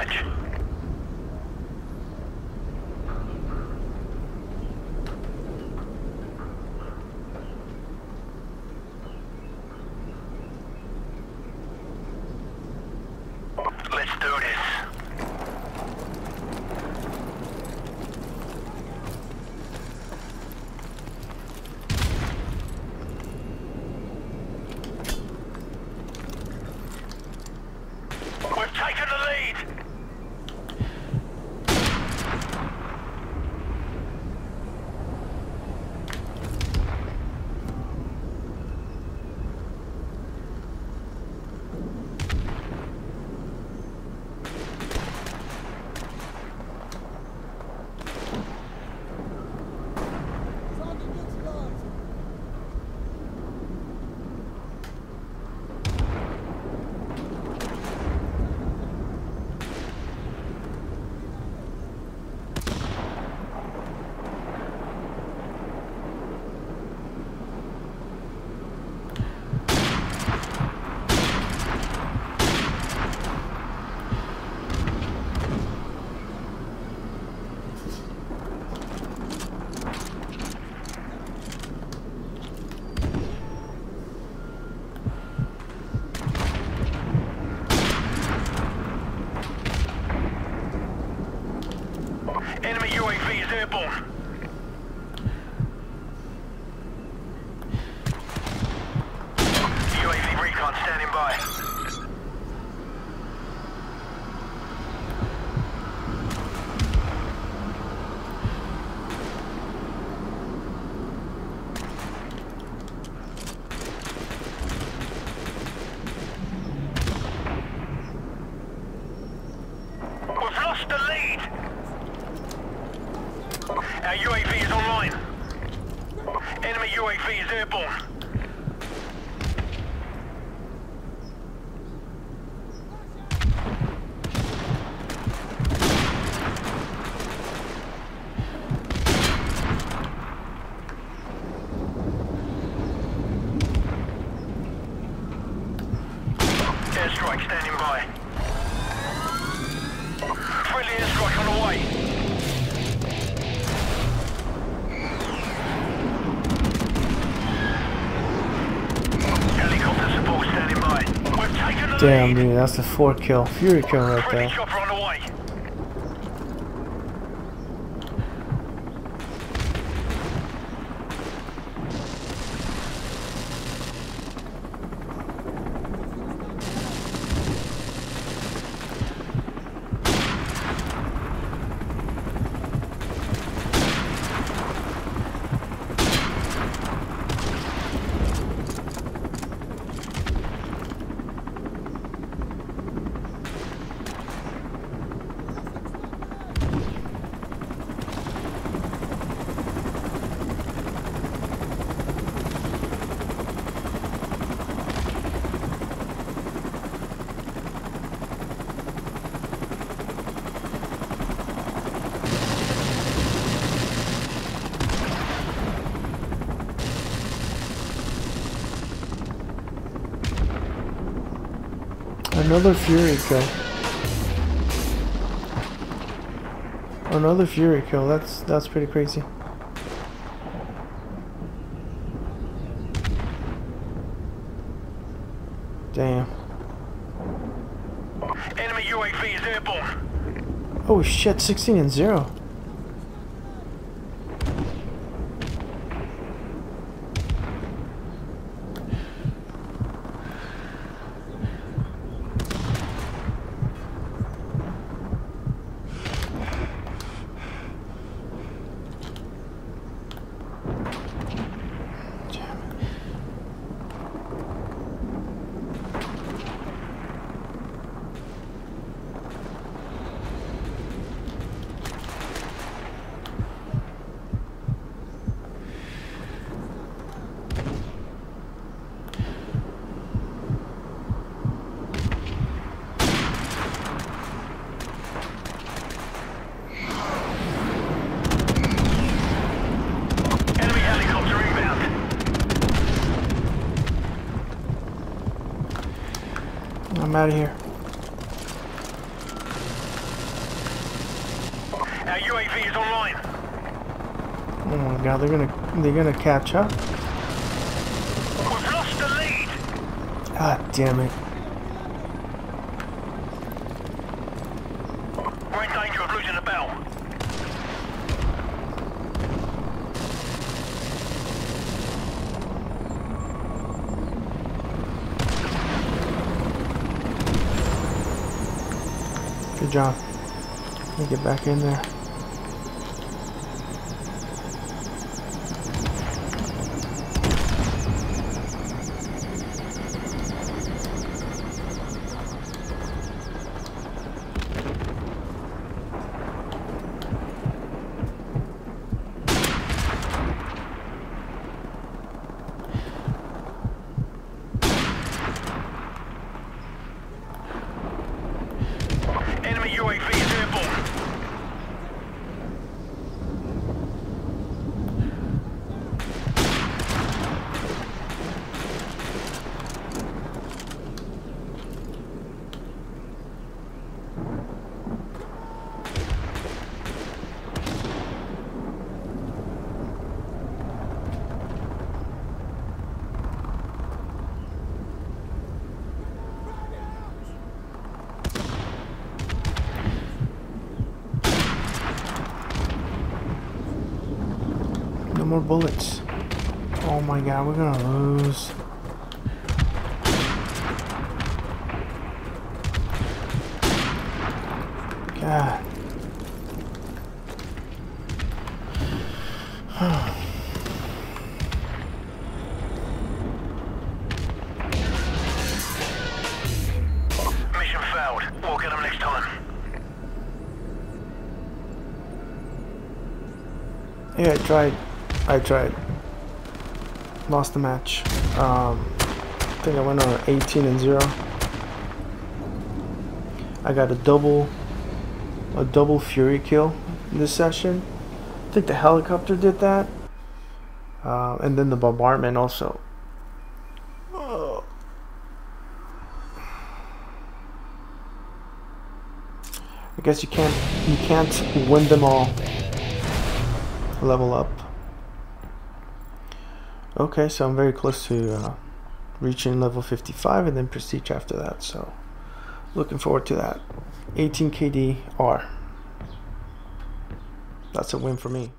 match. Let's do this. We've taken the lead. Enemy UAV is airborne. UAV recon standing by. We've lost the lead. Our UAV is online. Enemy UAV is airborne. Damn, dude, that's a four kill. Fury kill right there. Another Fury kill. Another Fury kill. That's that's pretty crazy. Damn. Enemy UAV is airborne. Oh shit, 16 and 0. out of here. Our UAV is online. Oh my god, they're gonna they're gonna catch up. We've lost the lead. God damn it. We're in danger of losing the bell. Job. Let me get back in there. Enemy UAV is airborne. No more bullets. Oh my god, we're gonna lose. God. Mission failed. We'll get them next time. Yeah, I tried. I tried. Lost the match. Um, I think I went on 18 and 0. I got a double a double fury kill this session. I think the helicopter did that. Uh, and then the bombardment also. I guess you can't you can't win them all. Level up. Okay, so I'm very close to uh, reaching level 55 and then prestige after that. So looking forward to that. 18 KD R. That's a win for me.